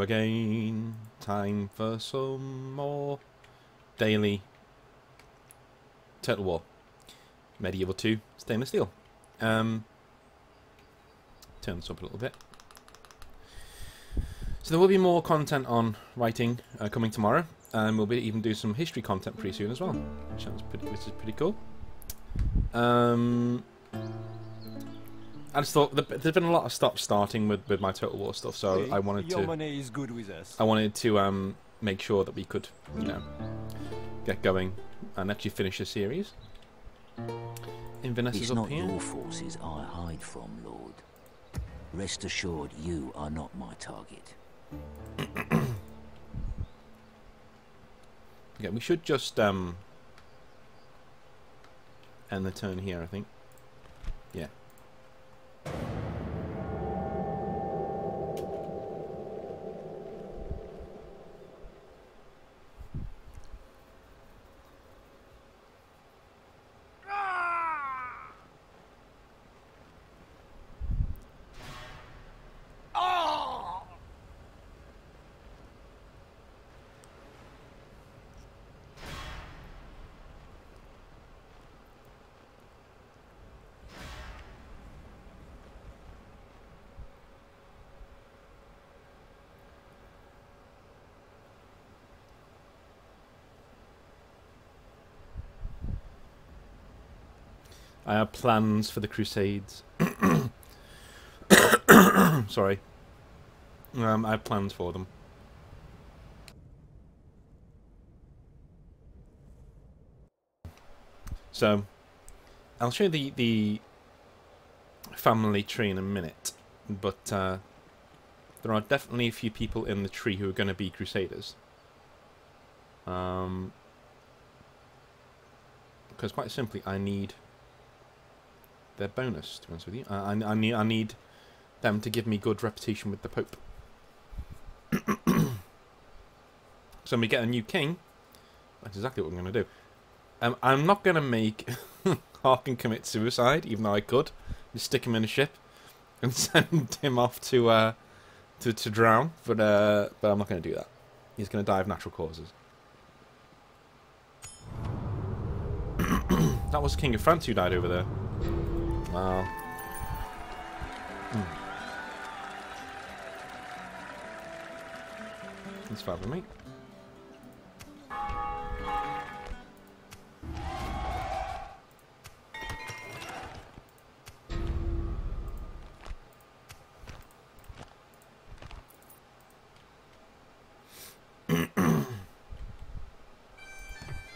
again. Time for some more daily Total War. Medieval 2 stainless steel. Um, turn this up a little bit. So there will be more content on writing uh, coming tomorrow, and we'll be even do some history content pretty soon as well, which pretty, which is pretty cool. Um, I just thought there's been a lot of stop starting with, with my Total War stuff, so I wanted to. Yomane is good with us. I wanted to um, make sure that we could, you know, get going and actually finish the series. Inverness it's is up not here. your forces I hide from, Lord. Rest assured, you are not my target. Yeah, we should just um, end the turn here, I think. Yeah. I have plans for the Crusades. Sorry. Um, I have plans for them. So, I'll show you the, the family tree in a minute, but uh, there are definitely a few people in the tree who are going to be Crusaders. Um, because quite simply, I need their bonus. To be honest with you, I, I, I need I need them to give me good reputation with the Pope. so when we get a new king, that's exactly what I'm going to do. Um, I'm not going to make Haakon commit suicide, even though I could. Just stick him in a ship and send him off to uh, to to drown, but uh, but I'm not going to do that. He's going to die of natural causes. that was King of France who died over there. Wow. Hmm. That's fine with me.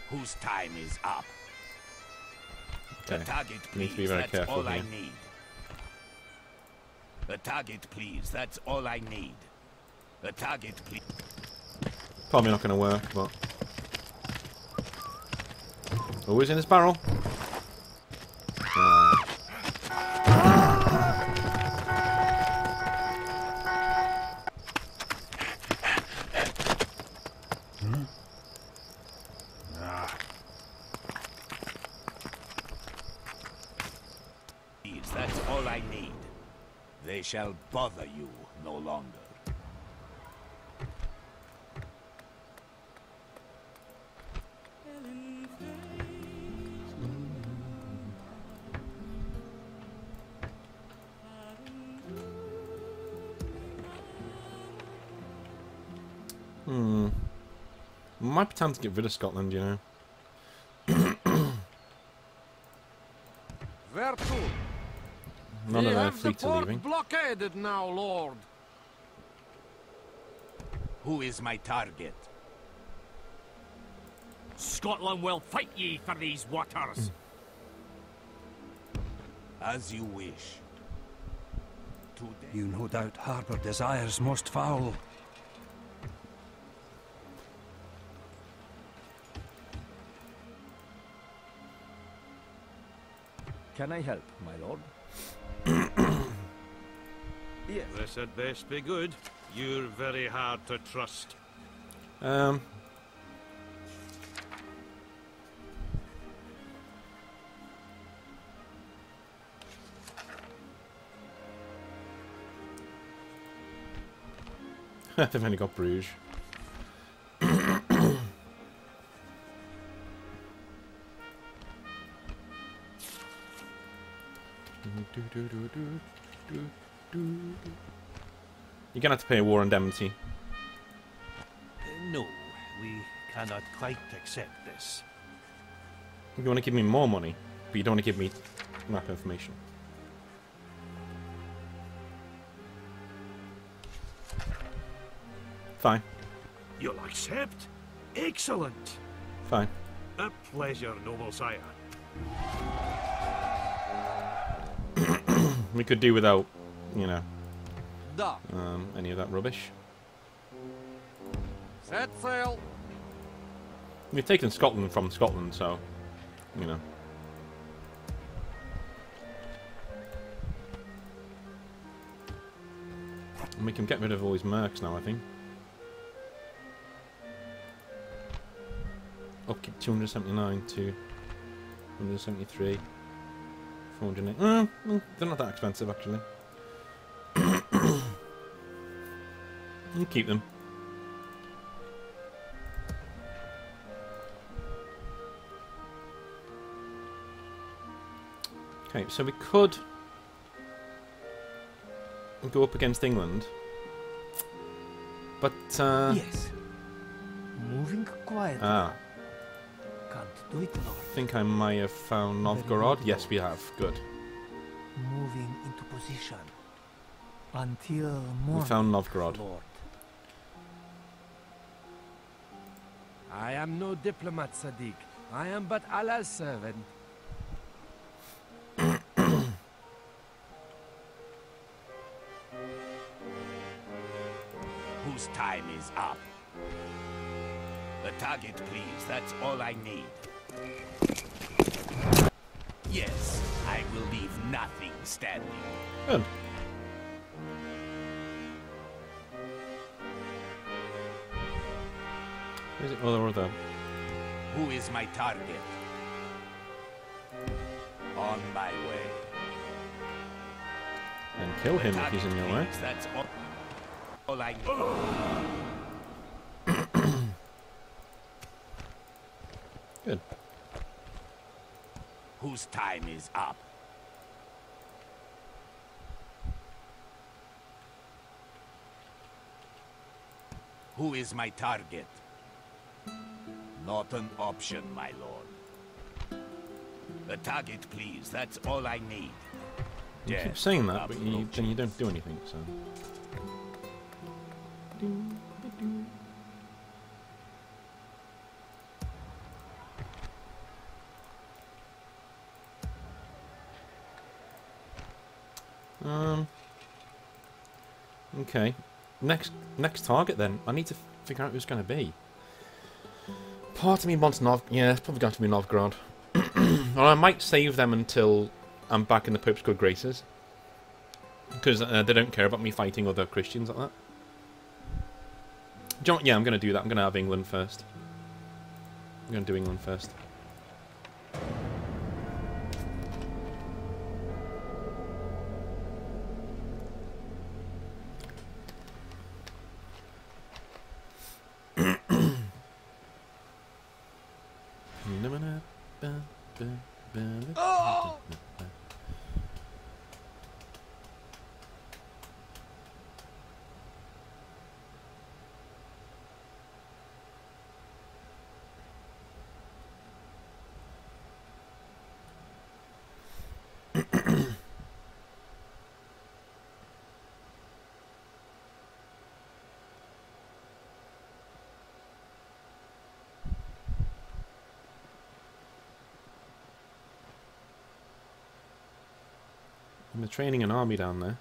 Whose time is up? The Okay. target, Need please. to be very That's careful all I need. The target, please. That's all I need. The target, please. Probably not going to work, but... Always in this barrel. Bother you no longer. hmm. Might be time to get rid of Scotland, you know. None Ye of their have the fleets are port leaving. blockaded now, Lord. Who is my target? Scotland will fight ye for these waters. Hmm. As you wish. Today. You no doubt harbour desires most foul. Can I help, my lord? yes. This had best be good. You're very hard to trust. Um, They've only got Bruges. You're gonna have to pay a war indemnity. No, we cannot quite accept this. You want to give me more money, but you don't want to give me map information. Fine, You'll accept? Excellent! fine. A pleasure, noble sire. We could do without, you know, um, any of that rubbish. Set sail. We've taken Scotland from Scotland, so, you know. And we can get rid of all these mercs now, I think. Upkeep 279 to 173. 408. Mm, mm, they're not that expensive, actually. you keep them. Okay, so we could go up against England, but uh, Yes. Moving quietly. ah, do it, Lord. I think I might have found Novgorod. Yes, we have. Good. Moving into position. Until We found Novgorod. Lord. I am no diplomat, Sadiq. I am but Allah's servant. Whose time is up? The target, please. That's all I need. Yes, I will leave nothing standing. Good. Where's it? Oh, there Who is my target? On my way. and kill him if he's in your way. That's all, all I need. Good. Whose time is up? Who is my target? Not an option, my lord. The target, please. That's all I need. You Death keep saying that, but you, then you don't do anything. So. Next next target then. I need to figure out who's going to be. Part of me wants Nov. Yeah, it's probably going to be Novgorod. or I might save them until I'm back in the Pope's good graces. Because uh, they don't care about me fighting other Christians like that. You know? Yeah, I'm going to do that. I'm going to have England first. I'm going to do England first. I'm training an army down there.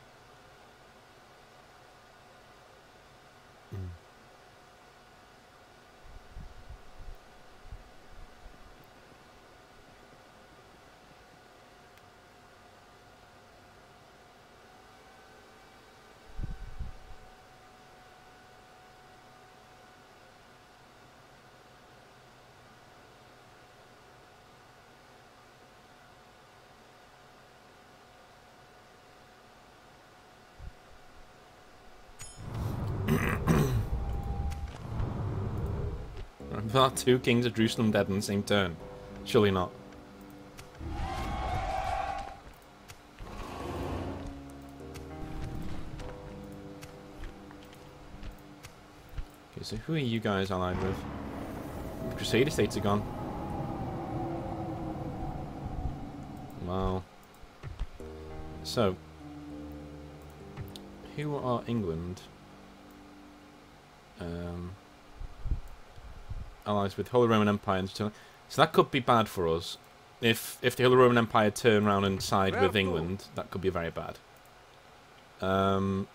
Are two kings of Jerusalem dead in the same turn? Surely not. Okay, so who are you guys allied with? Crusader states are gone. Wow. So, who are England? Um, allies with Holy Roman Empire and so so that could be bad for us. If if the Holy Roman Empire turn around and side Where with to? England, that could be very bad. Um,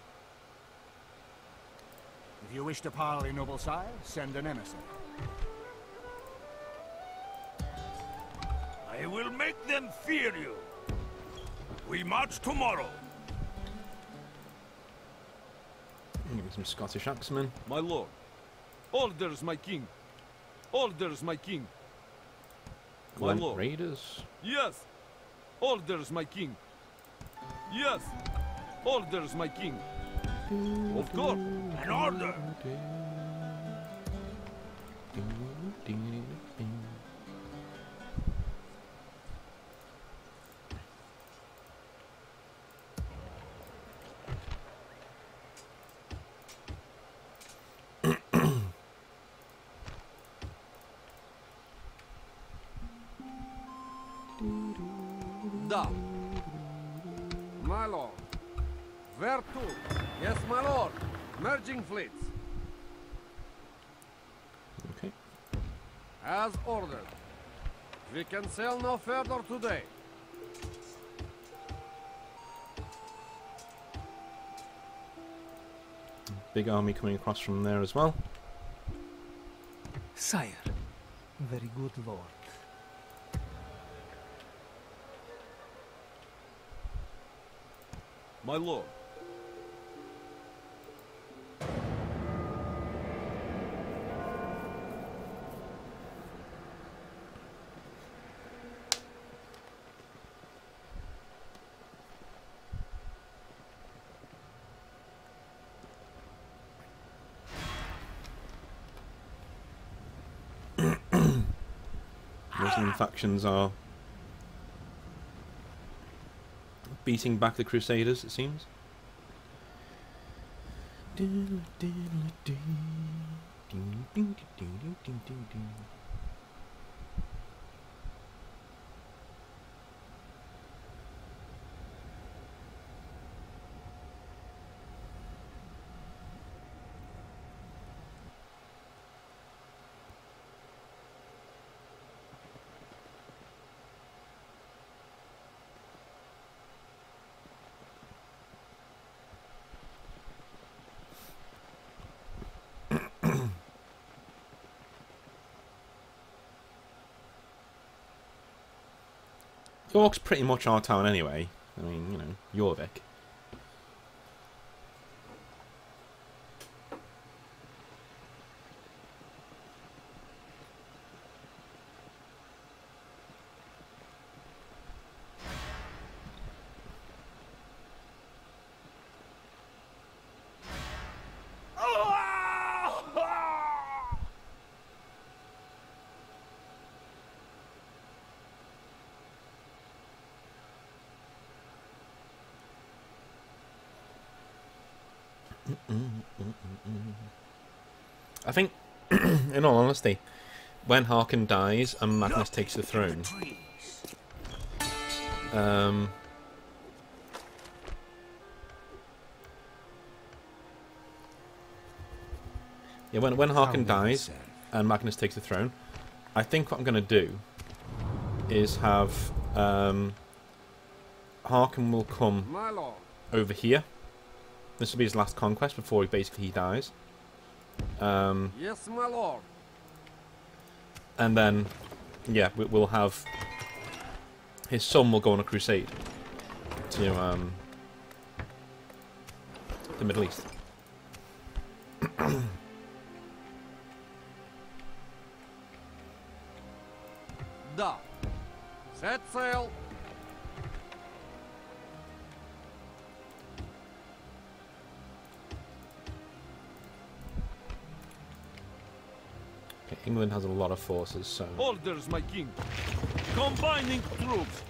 If you wish to parley, noble sire, send an emissary. I will make them fear you. We march tomorrow. give me some Scottish axemen. My lord. Orders, my king. Orders, my king. My Lent lord. Raiders. Yes. Orders, my king. Yes. Orders, my king. Of course. An order. As ordered. We can sail no further today. Big army coming across from there as well. Sire, very good lord. My lord. Muslim factions are beating back the Crusaders, it seems. York's pretty much our town anyway. I mean, you know, Jorvik. I think, in all honesty, when Haakon dies and Magnus takes the throne, um, yeah, when when Haakon dies and Magnus takes the throne, I think what I'm going to do is have um, Haakon will come over here. This will be his last conquest before he basically he dies. Um, Yes, my lord. and then, yeah, we, we'll have his son will go on a crusade to um, the Middle East. Forces, so Orders, my king. Combining troops.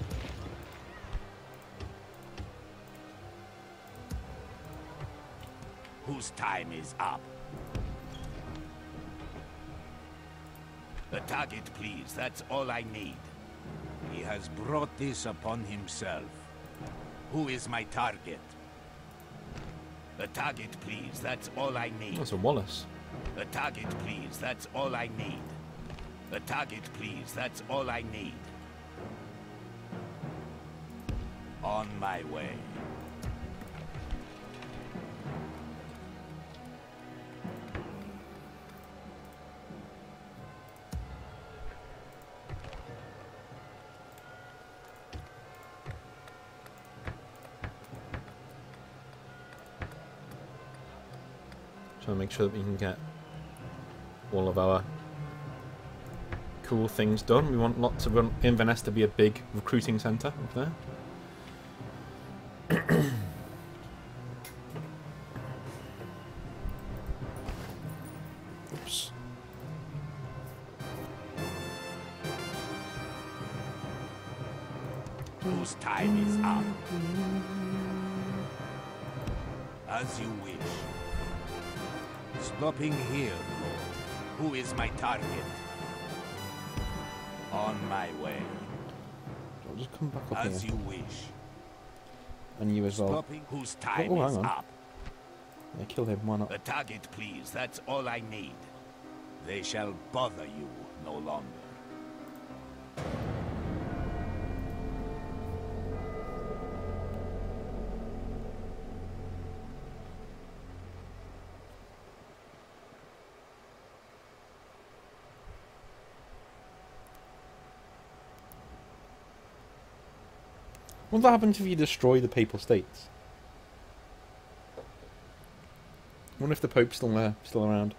Whose time is up? The target, please. That's all I need. He has brought this upon himself. Who is my target? The target, please. That's all I need. that's a Wallace. The target, please. That's all I need. The target, please. That's all I need. On my way. Trying to make sure that we can get all of our cool things done. We want lots of Inverness to be a big recruiting centre up there. Well. Whose oh, time oh, is hang on. up. Yeah, kill him, why not? The target, please. That's all I need. They shall bother you no longer. What happens if you destroy the Papal States? I wonder if the Pope's still there, still around.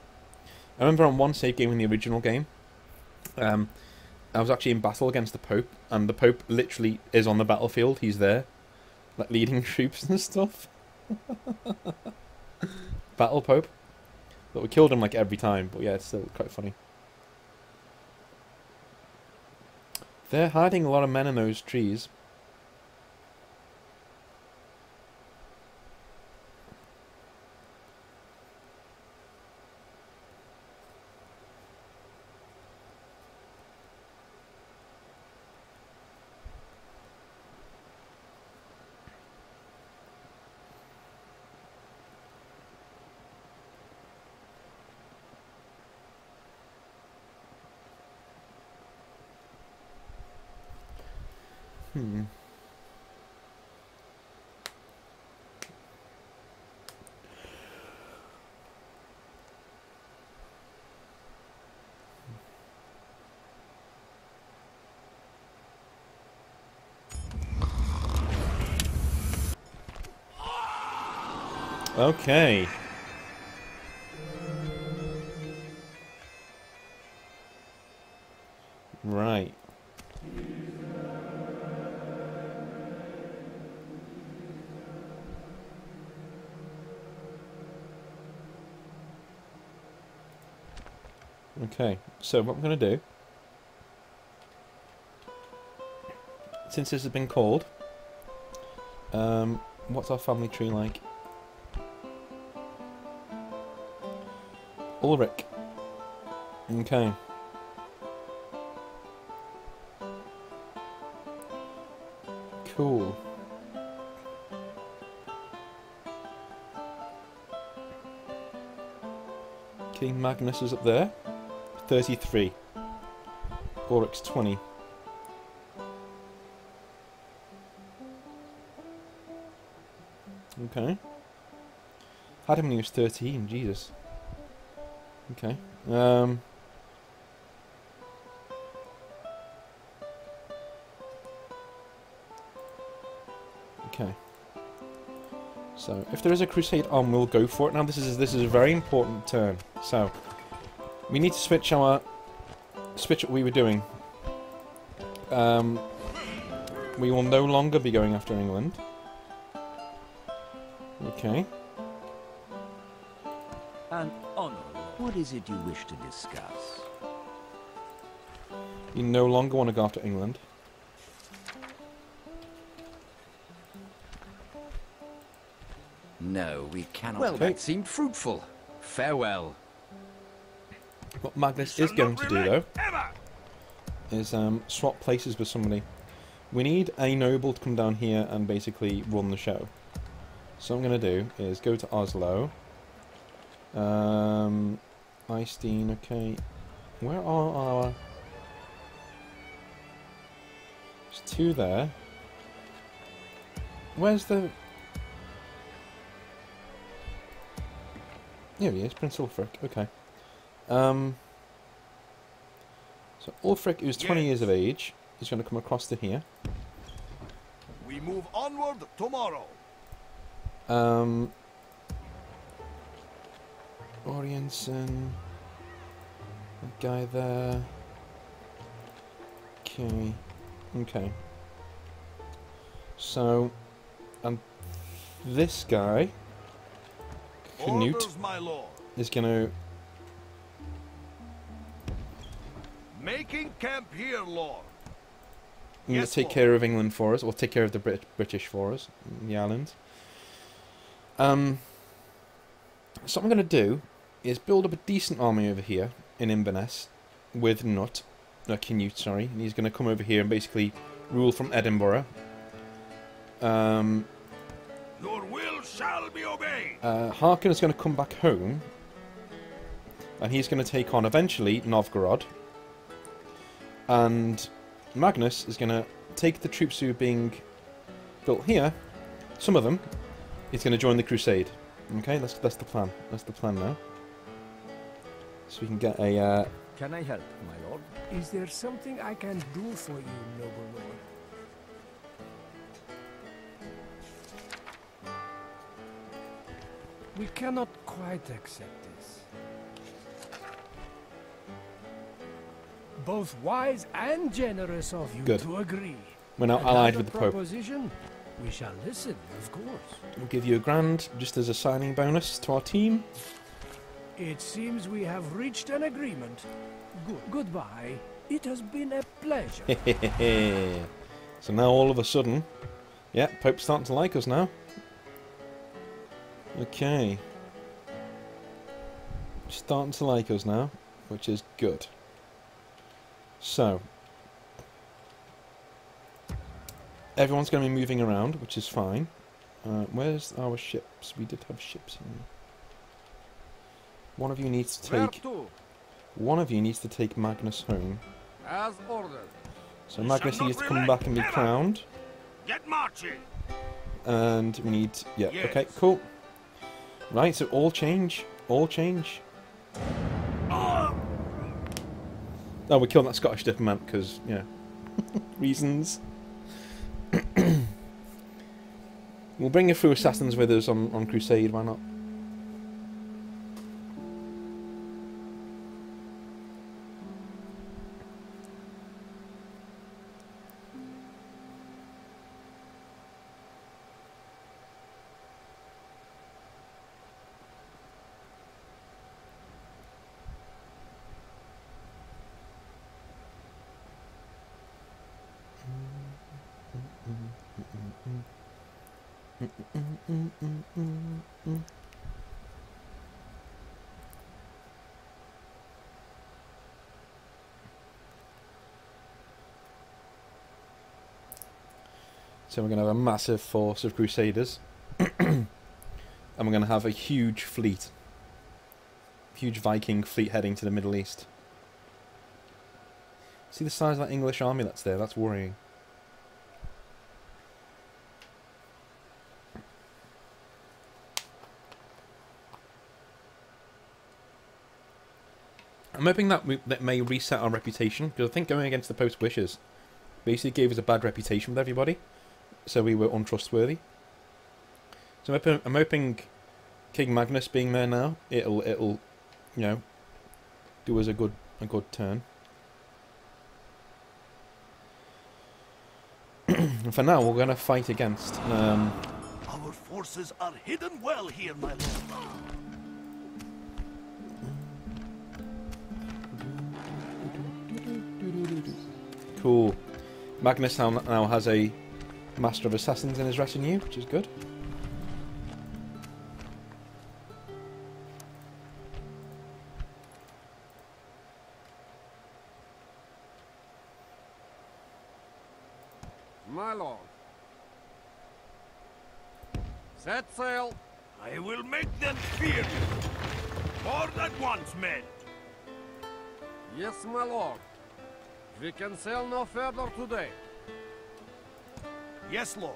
I remember on one save game in the original game, um, I was actually in battle against the Pope, and the Pope literally is on the battlefield. He's there, like leading troops and stuff. Battle Pope. But we killed him like every time. But yeah, it's still quite funny. They're hiding a lot of men in those trees. Hmm. Okay. Okay, so what I'm going to do, since this has been called, um, what's our family tree like? Ulrich. Okay. Cool. King Magnus is up there. 33. Ulrich's 20. Okay. Had him when he was 13, Jesus. Okay. Um. Okay. So, if there is a crusade on, we'll go for it. Now, this is this is a very important turn. So, we need to switch our switch what we were doing. Um, we will no longer be going after England. Okay. And honor. What is it you wish to discuss? You no longer want to go after England. No, we cannot. Well, Okay. that seemed fruitful. Farewell. What Magnus is going to do, though, is um, swap places with somebody. We need a noble to come down here and basically run the show. So what I'm going to do is go to Oslo. Um, Eystein, okay. Where are our... There's two there. Where's the... Here he is, Prince Ulfrik, okay. Um, so Ulfrik, who's 20 years of age, is going to come across to here. We move onward tomorrow. Um, Orienson, that guy there. Okay, okay. So, and this guy, Canute, Orders, my lord. is going to Making camp here, lord. I'm going to take care of England for us, or take care of the Brit- British for us, in the islands. Um, so what I'm going to do is build up a decent army over here in Inverness with Knut, uh, Canute, sorry, and he's going to come over here and basically rule from Edinburgh. Um, Your will shall be obeyed. uh, Haakon is going to come back home, and he's going to take on eventually Novgorod. And Magnus is going to take the troops who are being built here, some of them, he's going to join the crusade. Okay, that's that's the plan. That's the plan now. So we can get a. Uh, Can I help, my lord? Is there something I can do for you, noble lord? We cannot quite accept this. Both wise and generous of you Good. to agree. we're now allied with the Pope. We shall listen, of course. We'll give you a grand just as a signing bonus to our team. It seems we have reached an agreement. Good. Goodbye. It has been a pleasure. so now all of a sudden, yeah, Pope's starting to like us now. Okay. Starting to like us now, which is good. So, everyone's going to be moving around, which is fine. Uh, where's our ships? We did have ships in there. One of you needs to take. One of you needs to take Magnus home. As ordered. So Magnus needs to come back and be crowned. Get marching. And we need... Yeah, Yes. okay, cool. Right, so all change. All change. Oh, Oh, we killed that Scottish diplomat because, yeah, reasons. we'll bring a few assassins with us on, on Crusade, why not? So we're going to have a massive force of Crusaders. and we're going to have a huge fleet. Huge Viking fleet heading to the Middle East. See the size of that English army that's there? That's worrying. I'm hoping that we, that may reset our reputation because I think going against the post wishes basically gave us a bad reputation with everybody, so we were untrustworthy. So I'm hoping, I'm hoping King Magnus being there now, it'll it'll, you know, do us a good a good turn. and for now, we're going to fight against. Um, our forces are hidden well here, my lord. Cool. Magnus now, now has a Master of Assassins in his retinue, which is good. My lord. Set sail. I will make them fear you. More than once, men. Yes, my lord. We can sail no further today. Yes, Lord.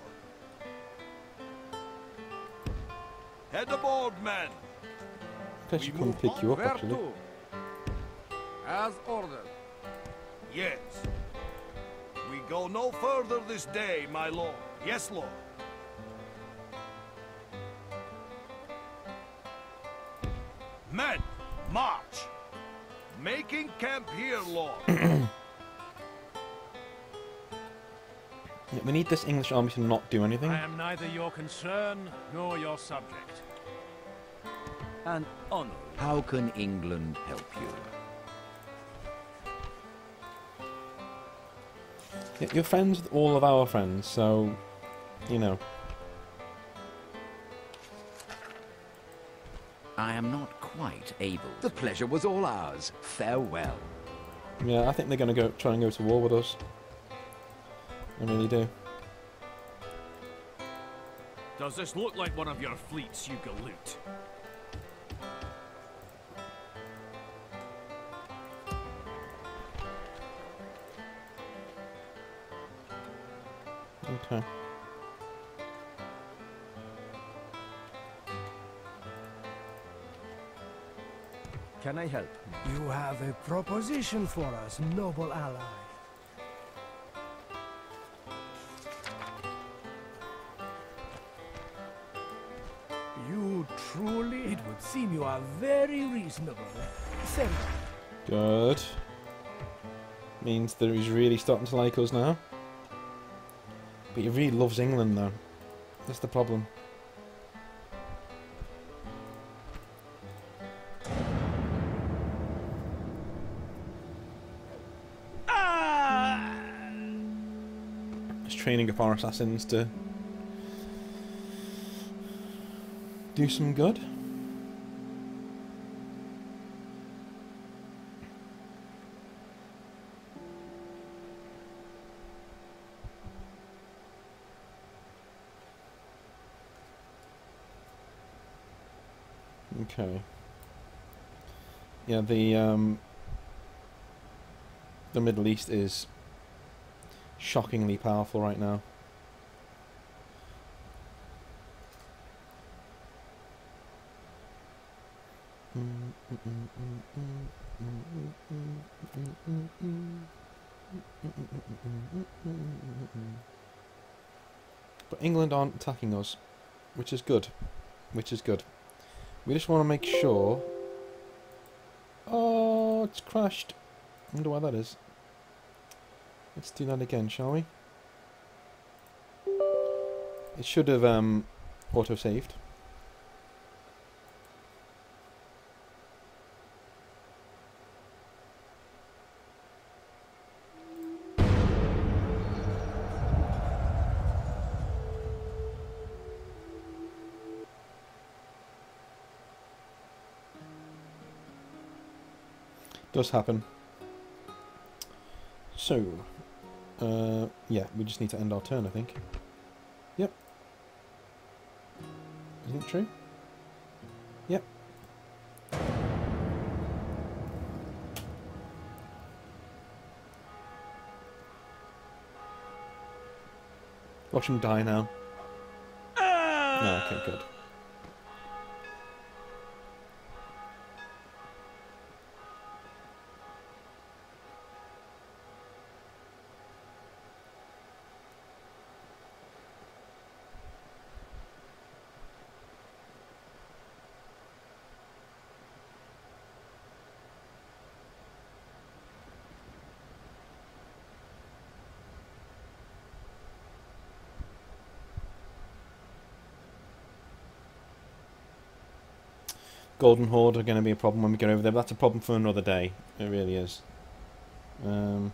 Head aboard, men. I should come pick you up, actually. As ordered. Yes. We go no further this day, my lord. Yes, Lord. Men, march. Making camp here, Lord. Yeah, we need this English army to not do anything. I am neither your concern nor your subject. An honor. How can England help you? Y- You're friends with all of our friends, so, you know. I am not quite able. The pleasure was all ours. Farewell. Yeah, I think they're going to go try and go to war with us. I really do. Does this look like one of your fleets, you galoot? Okay. Can I help? You have a proposition for us, noble ally. Reasonable. Good. Means that he's really starting to like us now. But he really loves England, though. That's the problem. Just training up our assassins to do some good. Okay. Yeah, the um, the Middle East is shockingly powerful right now. But England aren't attacking us, which is good. Which is good. We just want to make sure. Oh, it's crashed. I wonder why that is. Let's do that again, shall we? It should have um, auto-saved. Does happen. So, uh, yeah, we just need to end our turn, I think. Yep. Isn't it true? Yep. Watch him die now. No, okay, good. Golden Horde are going to be a problem when we get over there, but that's a problem for another day. It really is. Um,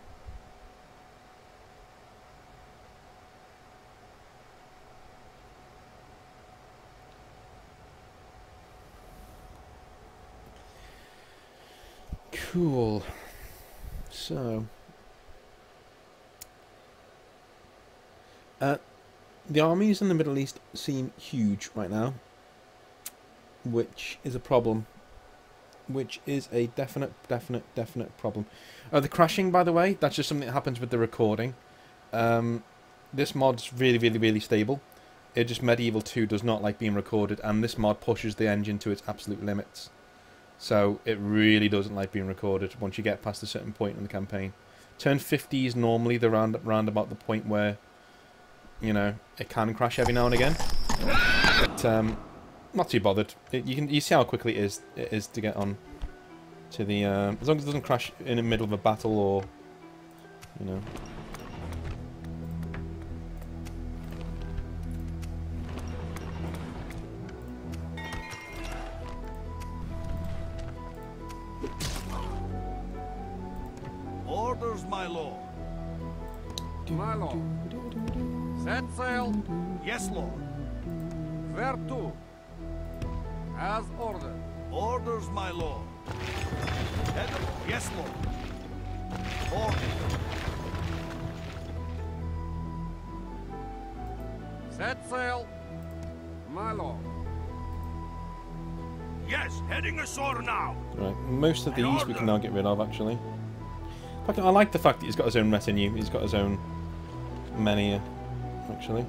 cool. So... Uh, the armies in the Middle East seem huge right now which is a problem. Which is a definite, definite, definite problem. Oh, the crashing, by the way, that's just something that happens with the recording. Um, this mod's really, really, really stable. It just Medieval 2 does not like being recorded, and this mod pushes the engine to its absolute limits. So it really doesn't like being recorded once you get past a certain point in the campaign. Turn 50 is normally the round, round about the point where, you know, it can crash every now and again. But, um, not too bothered. It, you can you see how quickly it is it is to get on to the um, as long as it doesn't crash in the middle of a battle or you know. Orders, my lord. My lord. Set sail. Yes, lord. Where to? As ordered. Orders, my lord. Head yes, lord. Orders. Set sail. My lord. Yes, heading ashore now. Right, most of these we can now get rid of actually. I like the fact that he's got his own retinue. He's got his own many, actually.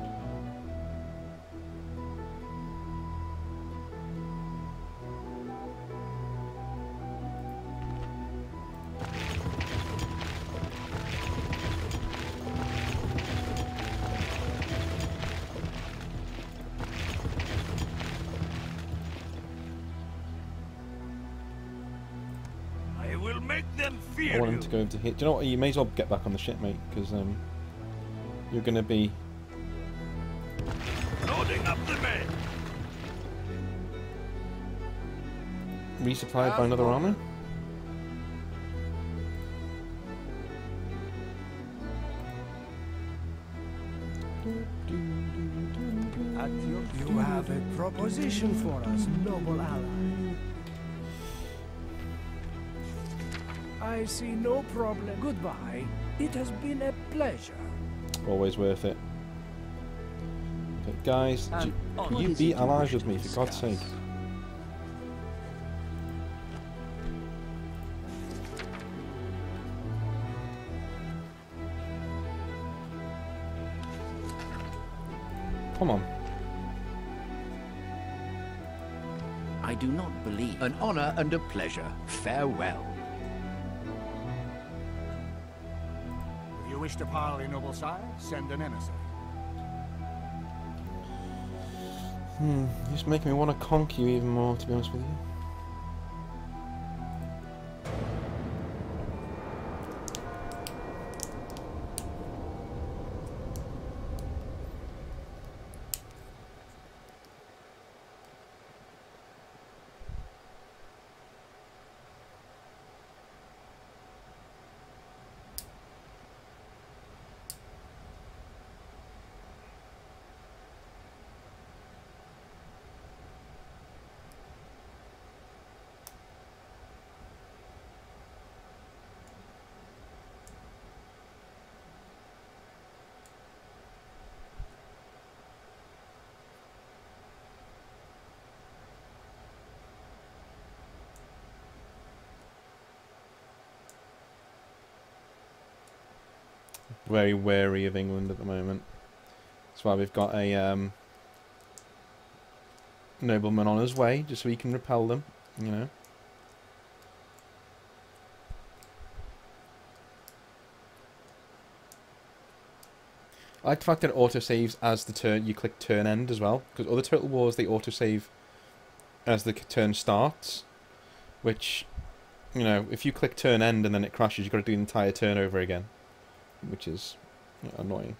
Over to here. Do you know what? You may as well get back on the ship, mate, because um, you're going to be Loading up the men. resupplied by another army. At you have a proposition for us, noble ally. I see no problem. Goodbye. It has been a pleasure. Always worth it. Okay, guys, do, And can you be it allies with me, for God's sake? Come on. I do not believe. An honor and a pleasure. Farewell. Wish to parley, noble sire, send an emissary. Hmm, just making me want to conk you even more, to be honest with you. Very wary of England at the moment. That's why we've got a um, nobleman on his way, just so we can repel them, you know. I like the fact that it autosaves as the turn you click turn end as well, because other Total Wars they autosave as the turn starts, which, you know, if you click turn end and then it crashes, you've got to do the entire turn over again, which is you know, annoying.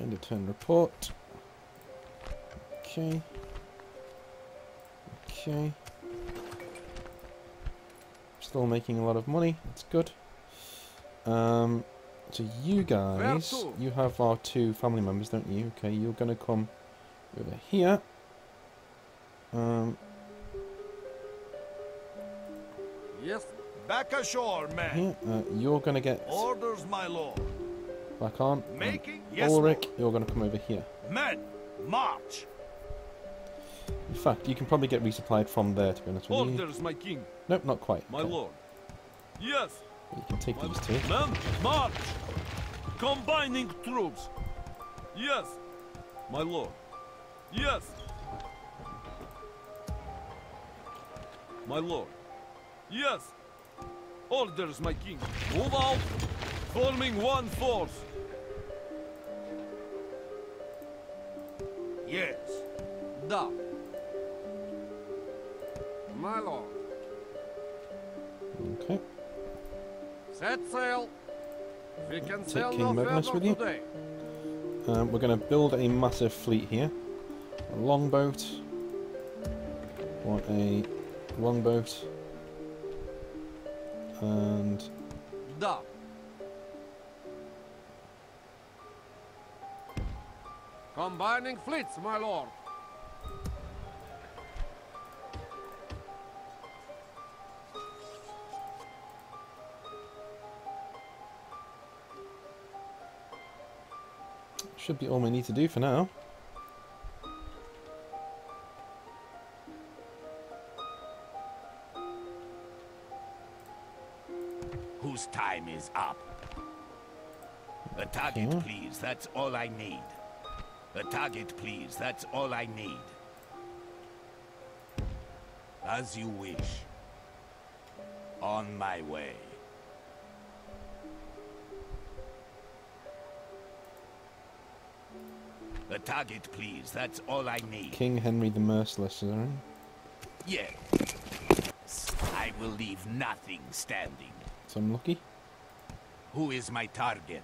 End of turn report. Okay. Okay. Still making a lot of money. That's good. Um, So you guys, you have our two family members, don't you? Okay, you're gonna come over here. Um, Yes, Back ashore, men. here. Uh, you're gonna get Orders, my lord. back on. Making? Yes, Ulfrik, you're gonna come over here. Men, march. In fact, you can probably get resupplied from there, to be honest with you. Orders, my king, Nope, not quite. my Okay. lord. Yes, You can take these two. men, march! Combining troops. Yes, my lord. Yes. My lord. Yes. Orders, my king. Move out. Forming one force. Yes. da. My lord. Okay. Set sail. We can Take sail King no Magnus further with you. today. Um, we're going to build a massive fleet here. A longboat. Want a longboat. And Da. Combining fleets, my lord. should be all we need to do for now. Is up? A target, Okay. please. That's all I need. A target, please. That's all I need. As you wish. On my way. A target, please. That's all I need. King Henry the Merciless, is that right? Yes. I will leave nothing standing. So I'm lucky. Who is my target?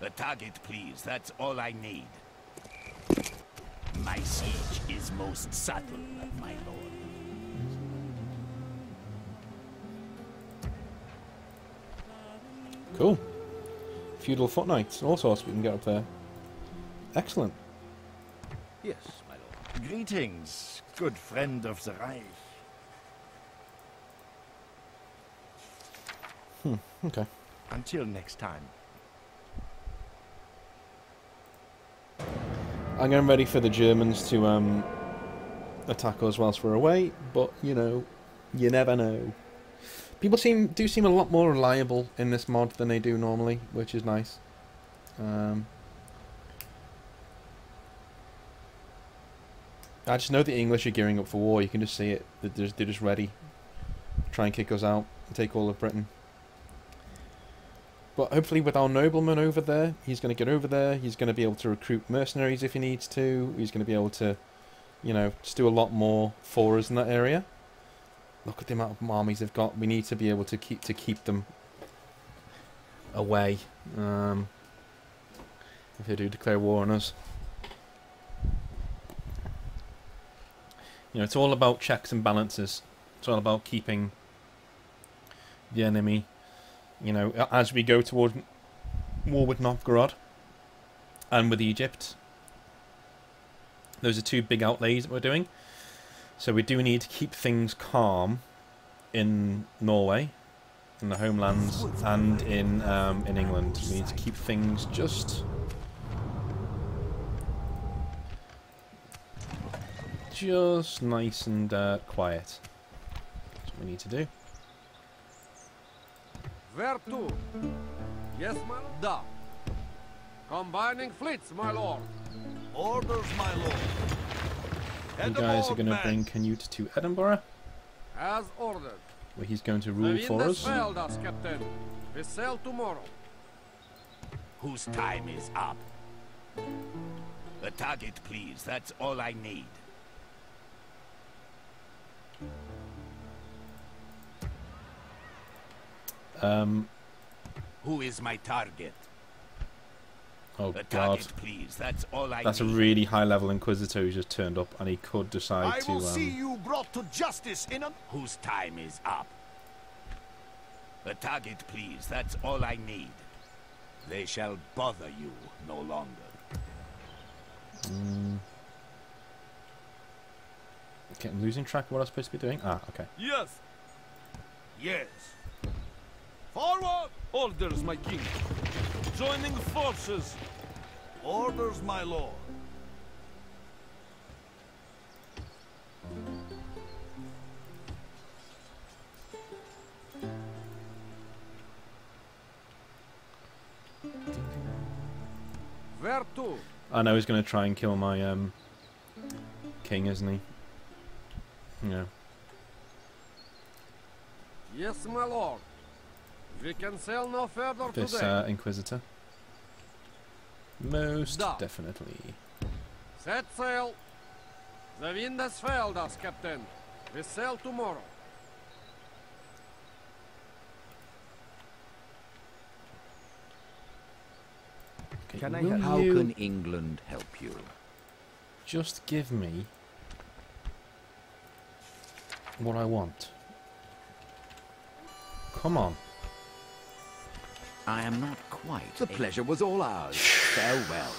A target, please. That's all I need. My siege is most subtle, my lord. Cool. Feudal Foot Knights, all sorts we can get up there. Excellent. Yes, my lord. Greetings, good friend of the Reich. Okay. Until next time. I'm getting ready for the Germans to um, attack us whilst we're away, but you know, you never know. People seem do seem a lot more reliable in this mod than they do normally, which is nice. Um, I just know the English are gearing up for war. You can just see it. They're just, they're just ready. Try and kick us out and take all of Britain. But hopefully, with our nobleman over there, he's going to get over there. He's going to be able to recruit mercenaries if he needs to. He's going to be able to, you know, just do a lot more for us in that area. Look at the amount of armies they've got. We need to be able to keep to keep them away. Um, if they do declare war on us, you know, it's all about checks and balances. It's all about keeping the enemy you know, as we go toward war with Novgorod and with Egypt. Those are two big outlays that we're doing. So we do need to keep things calm in Norway, in the homelands, and in um, in England. We need to keep things just just nice and uh, quiet. That's what we need to do. Where to? Yes, my lord? da. Combining fleets, my lord. Orders, my lord. You Head guys are going to bring Canute to Edinburgh, As ordered. where he's going to The rule wind for has us. failed us, Captain. We sail tomorrow. Whose time is up? A target, please. That's all I need. Um, Who is my target? oh A god, target, please. That's all I that's a really high-level Inquisitor who just turned up, and he could decide I to. will see Um, you brought to justice in a... Whose time is up? A target, please. That's all I need. They shall bother you no longer. Mm. Okay, I'm losing track of what I'm supposed to be doing. Ah, okay. Yes. Yes. Forward! Orders, my king. Joining forces. Orders, my lord. Where to? I know he's going to try and kill my um, king, isn't he? Yeah. Yes, my lord. We can sail no further This today. uh, Inquisitor. Most Da. definitely. Set sail. The wind has failed us, Captain. We sail tomorrow. Okay, Can I will help- How you can England help you? just give me what I want? Come on. I am not quite. The pleasure was all ours. Farewell.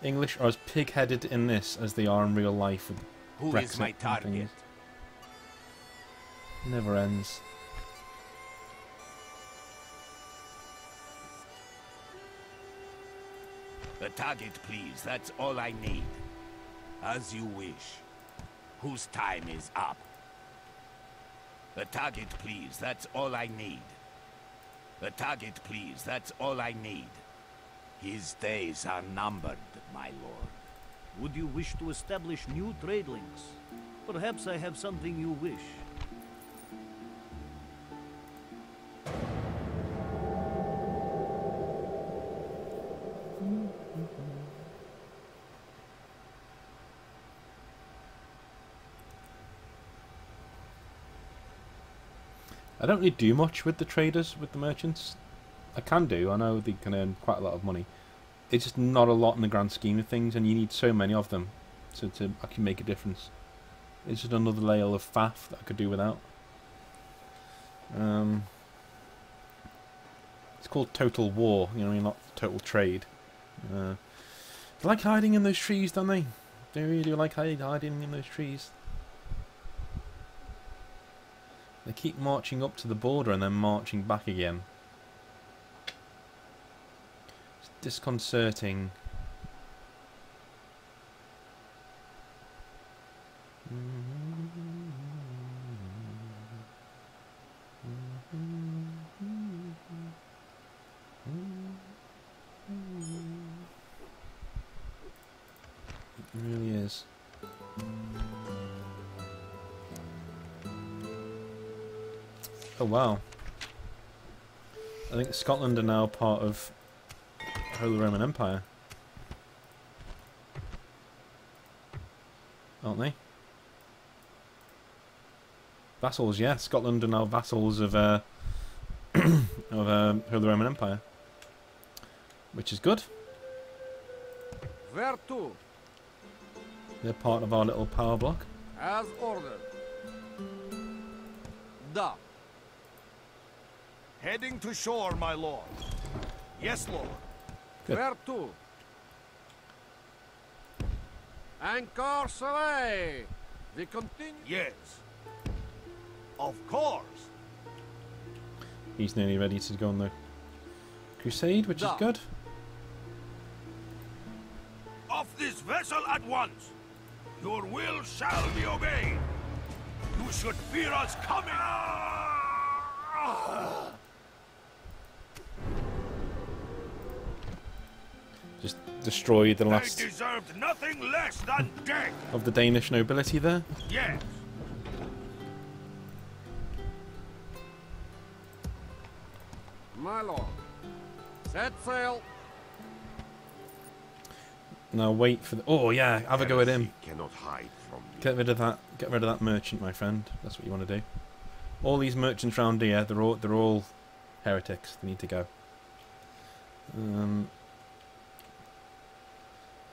English are as pig-headed in this as they are in real life. with Who is Brexit my target? Never ends. A target, please. That's all I need. As you wish. Whose time is up? A target, please. That's all I need. A target, please. That's all I need. His days are numbered, my lord. Would you wish to establish new trade links? Perhaps I have something you wish. I don't really do much with the traders, with the merchants. I can do. I know they can earn quite a lot of money. It's just not a lot in the grand scheme of things, and you need so many of them So to, to actually make a difference. It's just another layer of faff that I could do without. Um, it's called total war, you know, not total trade. Uh, they like hiding in those trees, don't they? They really do like hiding in those trees. They keep marching up to the border and then marching back again. It's disconcerting. Wow. I think Scotland are now part of Holy Roman Empire. Aren't they? Vassals, yeah. Scotland are now vassals of uh, of uh, Holy Roman Empire. Which is good. Where to? They're part of our little power block. As ordered. Da. Heading to shore, my lord. Yes, lord. Good. Where to? Anchors away! We continue. Yes. Of course. He's nearly ready to go on the crusade, which is good. Off this vessel at once. Your will shall be obeyed. You should fear us coming. Just destroyed the They last deserved nothing less than death. of the Danish nobility there. Yes. My lord. Set sail. Now wait for the. Oh yeah, have a go at him. Cannot hide from me. Get rid of that. Get rid of that merchant, my friend. That's what you want to do. All these merchants round here, they're all they're all heretics. They need to go. Um, I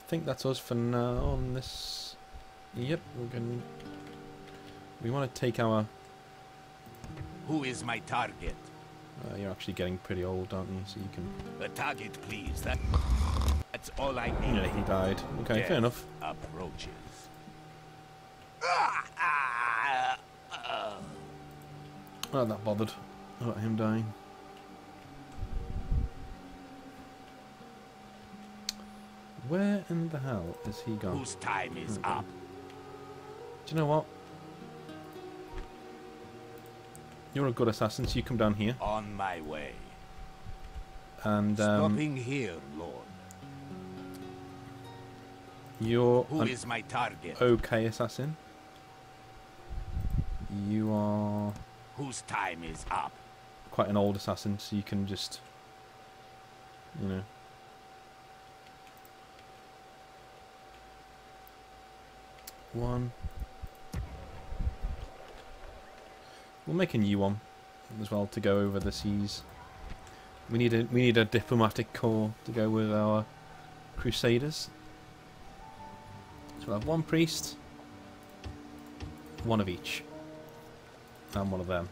think that's us for now on this. Yep, we're going. We want to take our Who is my target? Uh, you're actually getting pretty old, aren't you? So you can. A target, please. That, that's all I need. Yeah, he died. Okay, Death fair enough. Approaches. Not that bothered about him dying. Where in the hell is he gone? Whose time is Okay. up? Do you know what? You're a good assassin, so you come down here. On my way. And um, Stopping here, Lord. you're Who is my target? okay assassin. You are Whose time is up? quite an old assassin, so you can just, you know. One. We'll make a new one as well to go over the seas. We need a we need a diplomatic corps to go with our crusaders. So we'll have one priest, one of each, and one of them.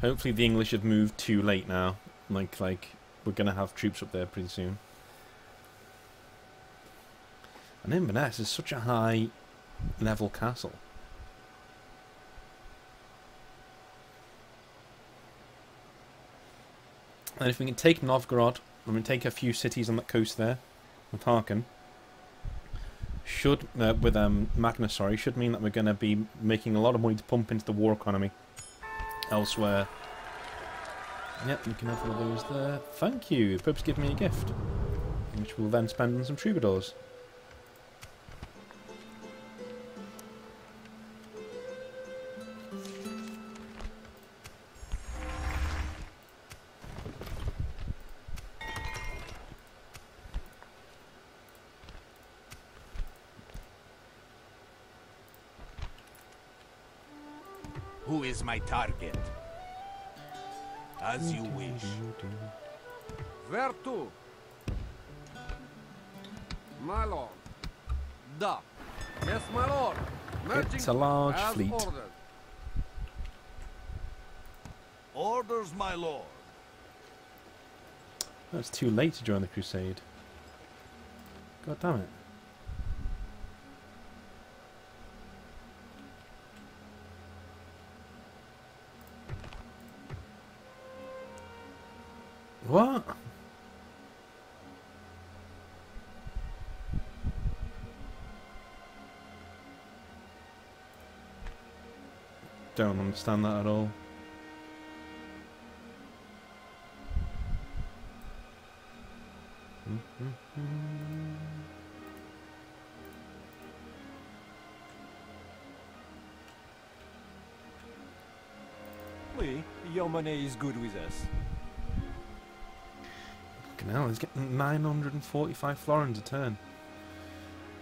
Hopefully the English have moved too late now. Like like we're gonna have troops up there pretty soon. And Inverness is such a high level castle. And if we can take Novgorod, and we take a few cities on that coast there, with Haakon, should uh, with um Magnus, sorry, should mean that we're going to be making a lot of money to pump into the war economy elsewhere. Yep, you can have one of those there. Thank you. Pope's given me a gift, which we'll then spend on some troubadours. A large as fleet. ordered. Orders, my lord. That's too late to join the crusade. God damn it. What? Don't understand that at all. Oui, your money is good with us. Fucking hell, he's getting 945 florins a turn.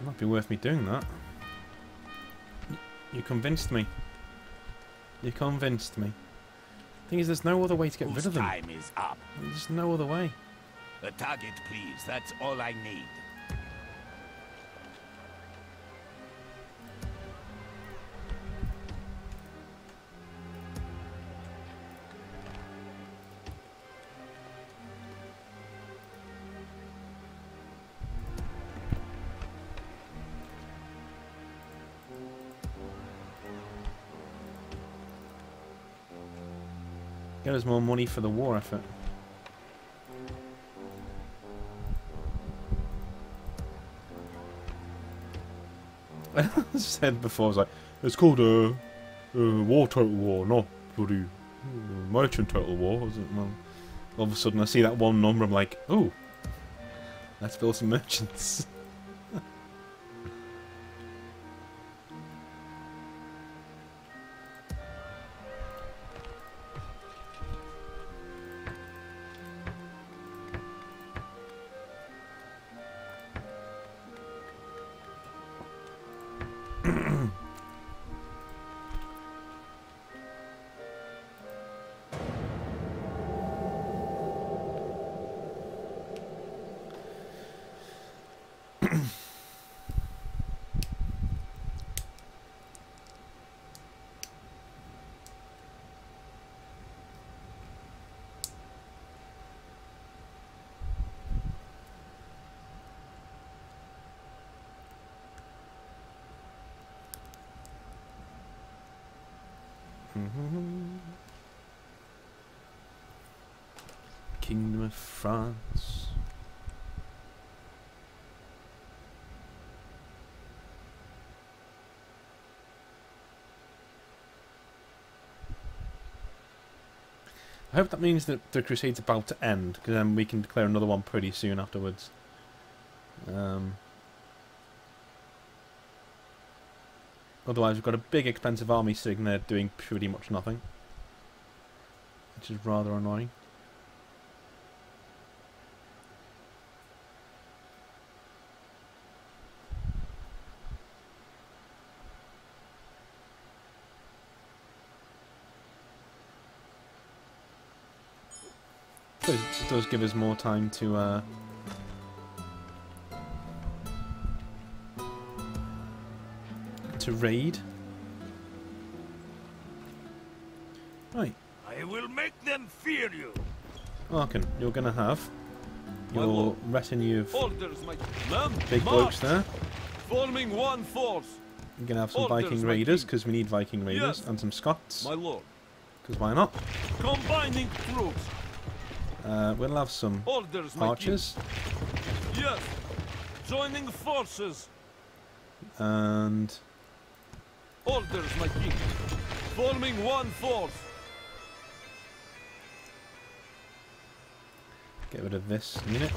It might be worth me doing that. You convinced me. You convinced me. Thing is, there's no other way to get rid of them. time is up? There's no other way. A target, please. That's all I need. more money for the war effort. I said before, I was like, it's called a, a war total war, not bloody uh, merchant total war. Well, all of a sudden I see that one number, I'm like, oh, let's build some merchants. Kingdom of France. I hope that means that the Crusade's about to end, because then we can declare another one pretty soon afterwards. Um, otherwise, we've got a big, expensive army sitting there doing pretty much nothing, which is rather annoying. It does give us more time to uh, to raid. Right, I will make them fear you. Haakon, you're gonna have your retinue of Orders, big blokes there. Forming one force, You're gonna have some Orders, Viking raiders because we need Viking raiders Yes. and some Scots my lord. because why not? Combining troops. Uh, we'll have some Orders, archers. Yes. Joining forces. and Orders, my king. Forming one force. get rid of this unit.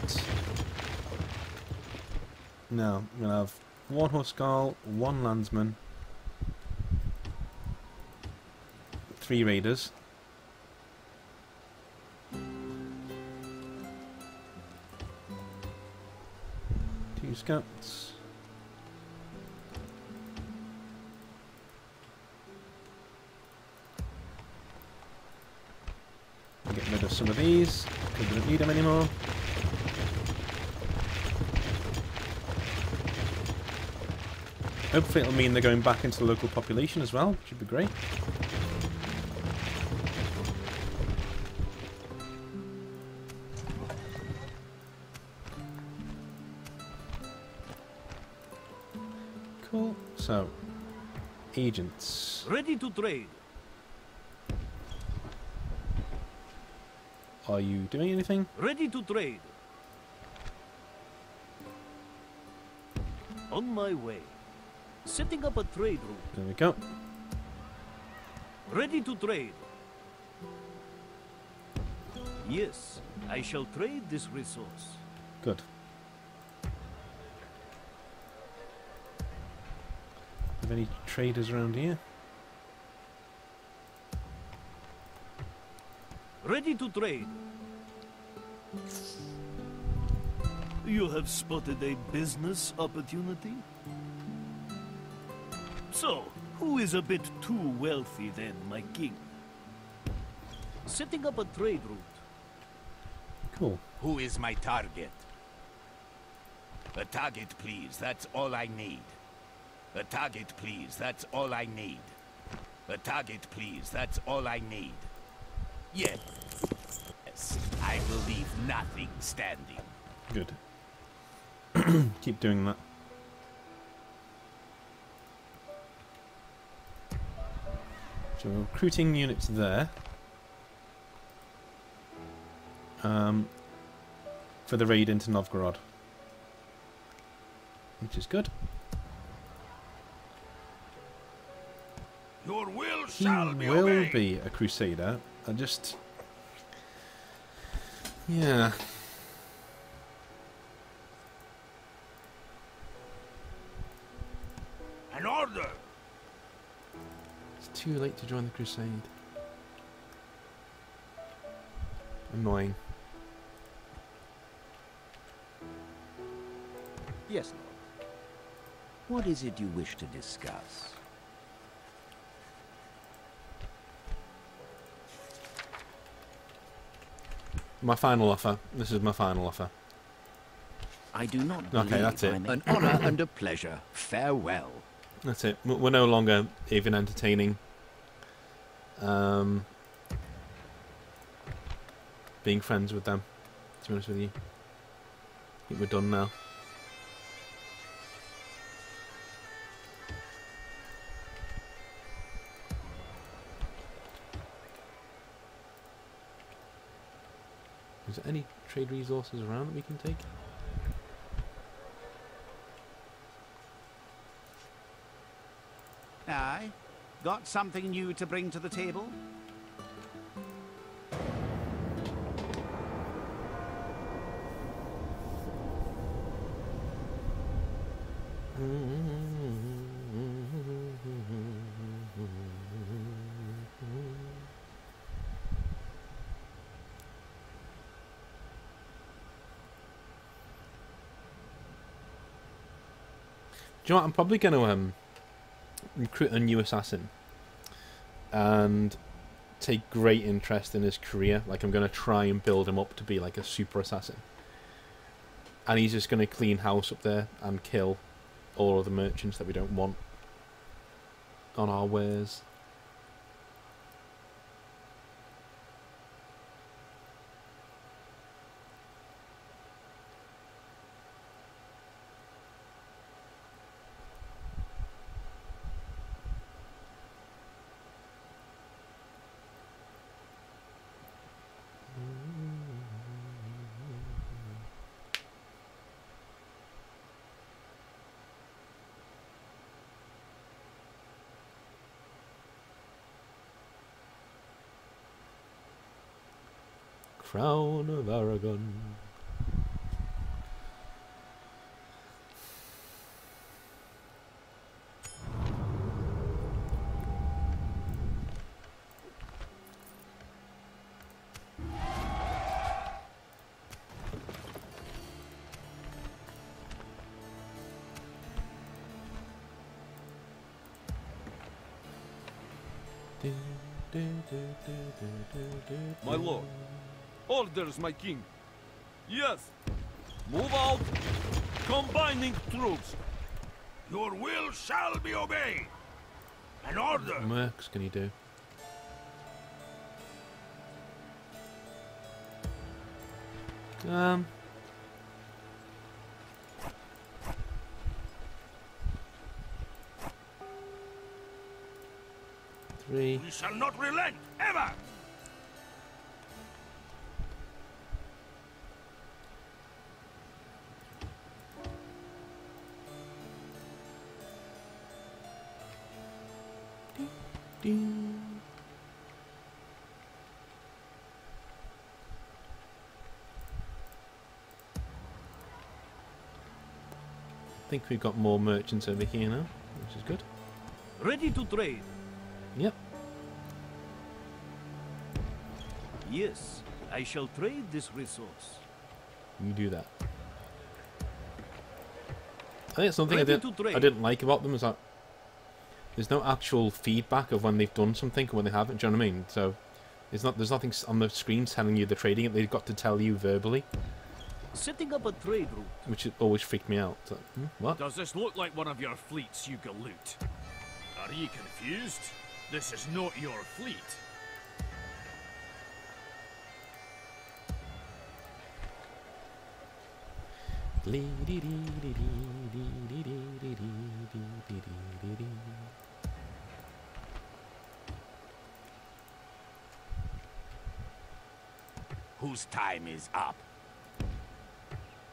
Now, I'm gonna have one Huskarl, one Landsman, three Raiders. Two Scouts. Get rid of some of these, because we don't need them anymore. Hopefully it'll mean they're going back into the local population as well, which would be great. Cool. So, agents. Ready to trade. Are you doing anything? Ready to trade. On my way. Setting up a trade route. There we go. Ready to trade. Yes, I shall trade this resource. Good. Have any traders around here? Ready to trade. You have spotted a business opportunity? So, who is a bit too wealthy then, my king? Setting up a trade route. Cool. Who is my target? A target, please. That's all I need. A target, please. That's all I need. A target, please. That's all I need. Yes. Yes. I will leave nothing standing. Good. Keep doing that. So we're recruiting units there. Um, for the raid into Novgorod. Which is good. Your will He shall be will obeyed. be a crusader. I just. Yeah. An order. It's too late to join the crusade. Annoying. Yes, Lord. What is it you wish to discuss? My final offer. This is my final offer. I do not Okay, that's it. An honor and a pleasure. Farewell. That's it. We're no longer even entertaining. Um, being friends with them. To be honest with you, I think we're done now. Resources around that we can take? Aye. Got something new to bring to the table? You know what? I'm probably going to um, recruit a new assassin and take great interest in his career. Like, I'm going to try and build him up to be like a super assassin. And he's just going to clean house up there and kill all of the merchants that we don't want on our wares. Crown of Aragon. Orders, my king. Yes. Move out. Combining troops. Your will shall be obeyed. An order. Mercs can you do? Um. Three. We shall not relent, ever. I think we've got more merchants over here now, which is good. Ready to trade? Yep. Yes, I shall trade this resource. You do that. I think something I didn't. I didn't like about them is that there's no actual feedback of when they've done something and when they haven't. Do you know what I mean? So there's not there's nothing on the screen telling you they're trading it. They've got to tell you verbally, Setting up a trade route. which always freaked me out. So, hmm, what? Does this look like one of your fleets, you galoot? Are you confused? This is not your fleet. Whose time is up?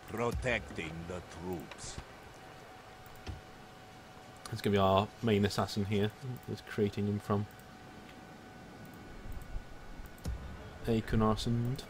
Protecting the troops. It's going to be our main assassin here. That's creating him from. A Kunarsund.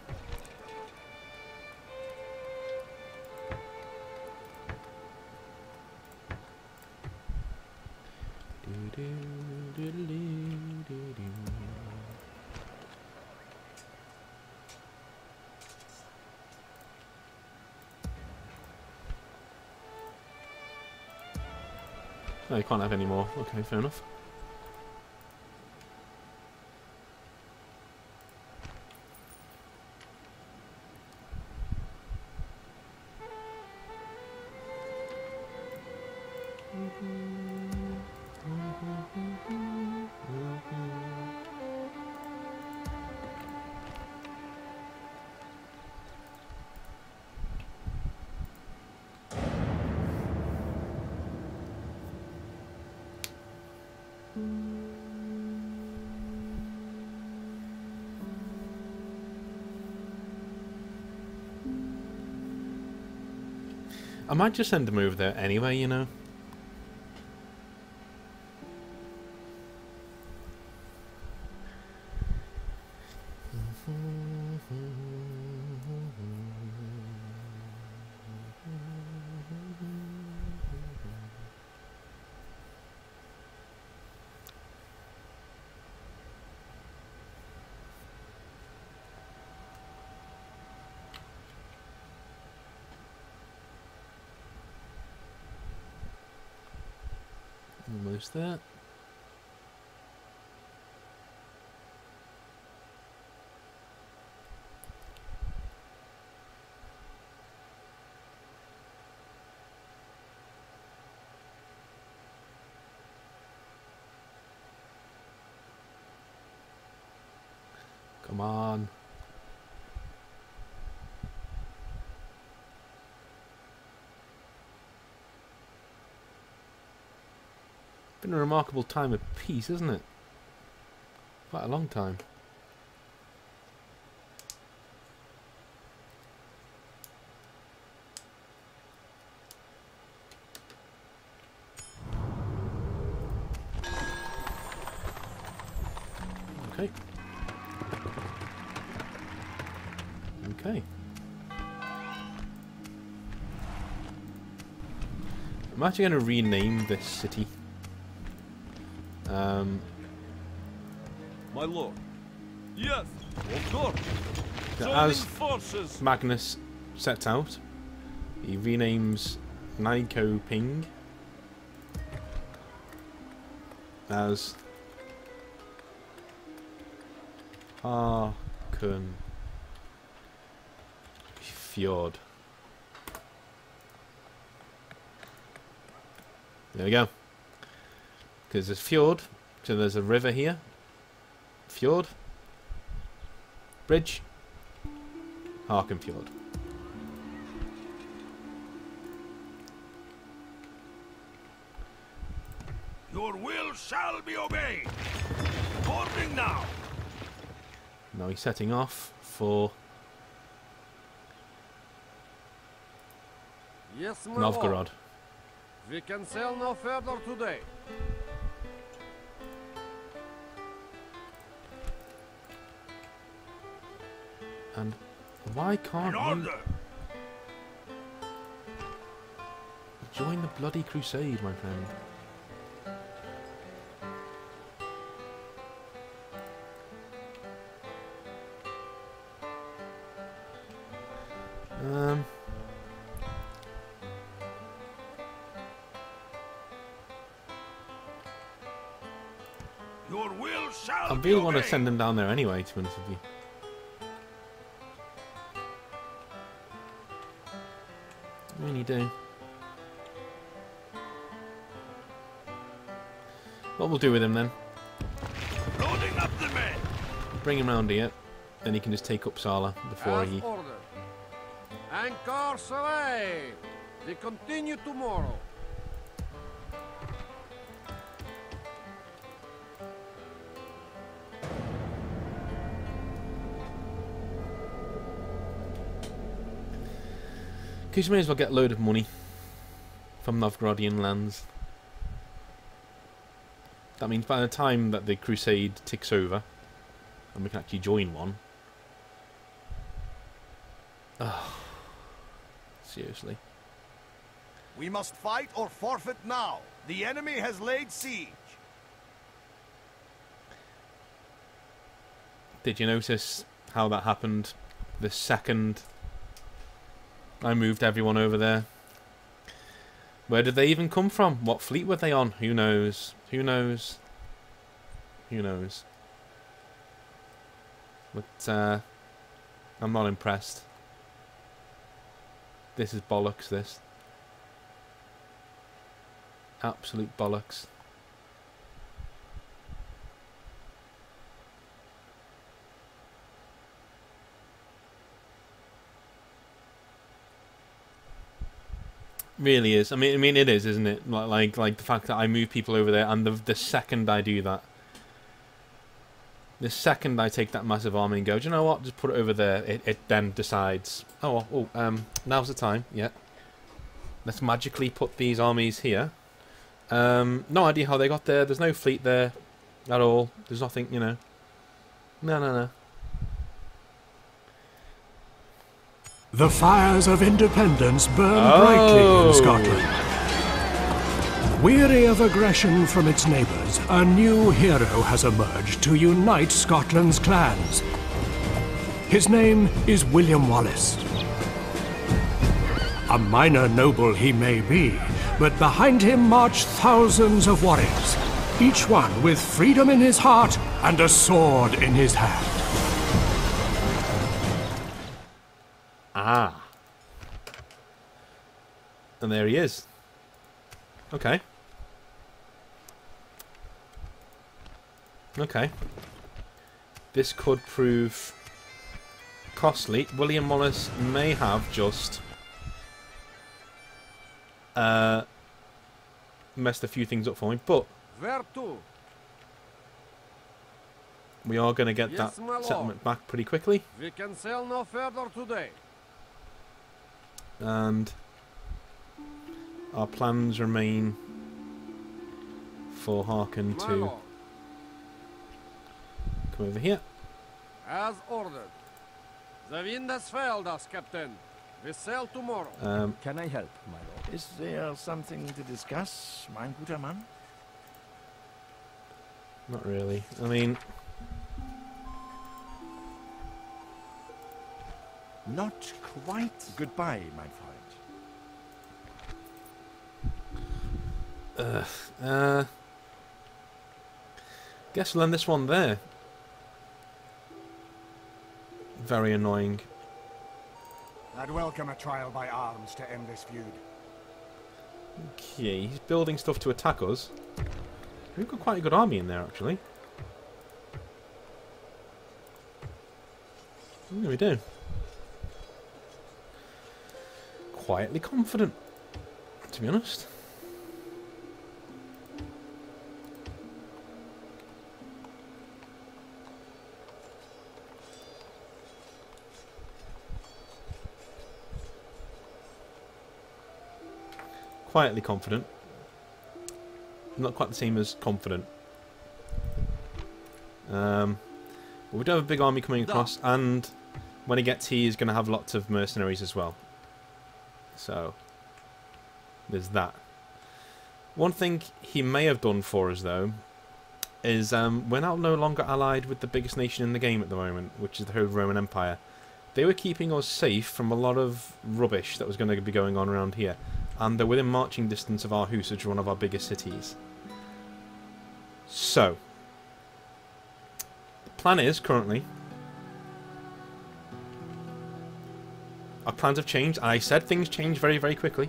Can't have any more. Okay, fair enough. Might just send him over there anyway, you know. Almost there. Come on. Been a remarkable time of peace, isn't it? Quite a long time. Okay. Okay. I'm actually going to rename this city. Um, My lord. Yes, of course. as forces. Magnus sets out, he renames Nyköping as Haakon Fjord. There we go. Because there's fjord, so there's a river here. Fjord. Bridge. Haakon Fjord. Your will shall be obeyed. Boarding now. Now he's setting off for Yes, my Novgorod. lord. We can sail no further today. And why can't you join the bloody crusade, my friend? Um, Your will shall I be really want to send them down there anyway, to be honest with you. I really do. What we'll do with him then, Loading up the men. bring him round here, then he can just take Uppsala before As he... ordered. Anchor away. We continue tomorrow. Because you may as well get a load of money from Novgorodian lands. That means by the time that the crusade ticks over, and we can actually join one. Oh, seriously. We must fight or forfeit now. The enemy has laid siege. Did you notice how that happened the second I moved everyone over there? Where did they even come from? What fleet were they on? Who knows? Who knows? Who knows? But, uh, I'm not impressed. This is bollocks, this. Absolute bollocks. Really is. I mean, I mean, it is, isn't it? Like, like, like the fact that I move people over there, and the the second I do that, the second I take that massive army and go, do you know what? Just put it over there. It, it then decides, oh, oh, um, now's the time. Yeah. Let's magically put these armies here. Um, no idea how they got there. There's no fleet there at all. There's nothing, you know. No, no, no. The fires of independence burn brightly Oh. in Scotland. Weary of aggression from its neighbours, a new hero has emerged to unite Scotland's clans. His name is William Wallace. A minor noble he may be, but behind him march thousands of warriors, each one with freedom in his heart and a sword in his hand. And there he is. Okay. Okay. This could prove costly. William Wallace may have just uh, messed a few things up for me, but we are going to get Yes, that settlement back pretty quickly. We can sail no further today. and our plans remain for Haakon to come over here. as ordered. The wind has failed us, Captain. We sail tomorrow. Um, Can I help, my lord? Is there something to discuss, mein guter Mann? not really. I mean, Not quite. Goodbye, my friend. Ugh, uh, guess we'll end this one there. Very annoying. I'd welcome a trial by arms to end this feud. Okay, he's building stuff to attack us. We've got quite a good army in there, actually. Yeah, we do. Quietly confident, to be honest. Quietly confident. Not quite the same as confident. Um, but we do have a big army coming across, and when he gets here, he's going to have lots of mercenaries as well. So, there's that. One thing he may have done for us, though, is um, we're now no longer allied with the biggest nation in the game at the moment, which is the Holy Roman Empire. They were keeping us safe from a lot of rubbish that was going to be going on around here, and they're within marching distance of Aarhus, which is one of our biggest cities. So, the plan is currently. Our plans have changed. I said things change very, very quickly.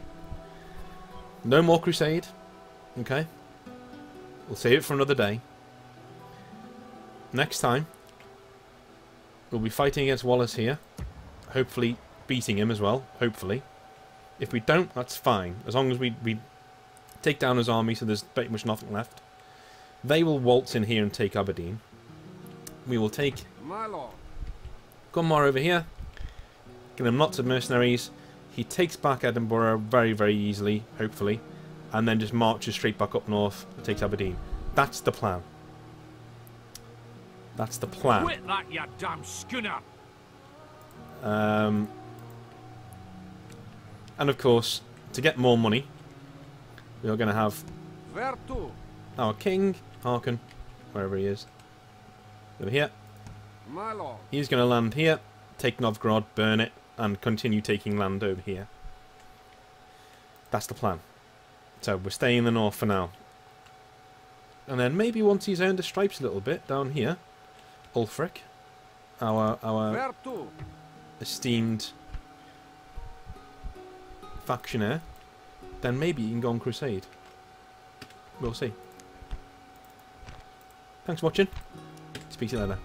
No more crusade. Okay? We'll save it for another day. Next time, we'll be fighting against Wallace here. Hopefully, beating him as well. Hopefully. If we don't, that's fine. As long as we, we take down his army so there's pretty much nothing left. They will waltz in here and take Aberdeen. We will take Gunmar over here. Give him lots of mercenaries. He takes back Edinburgh very, very easily, hopefully. And then just marches straight back up north and takes Aberdeen. That's the plan. That's the plan. Quit that, you damn schooner! Um, and of course, to get more money, we are going to have our king, Haakon, wherever he is, over here. He's going to land here, take Novgorod, burn it, and continue taking land over here. That's the plan. So we're staying in the north for now. And then maybe once he's earned his stripes a little bit down here, Ulfrik, our our esteemed factioner, then maybe you can go on crusade. We'll see. Thanks for watching. Speak to you later.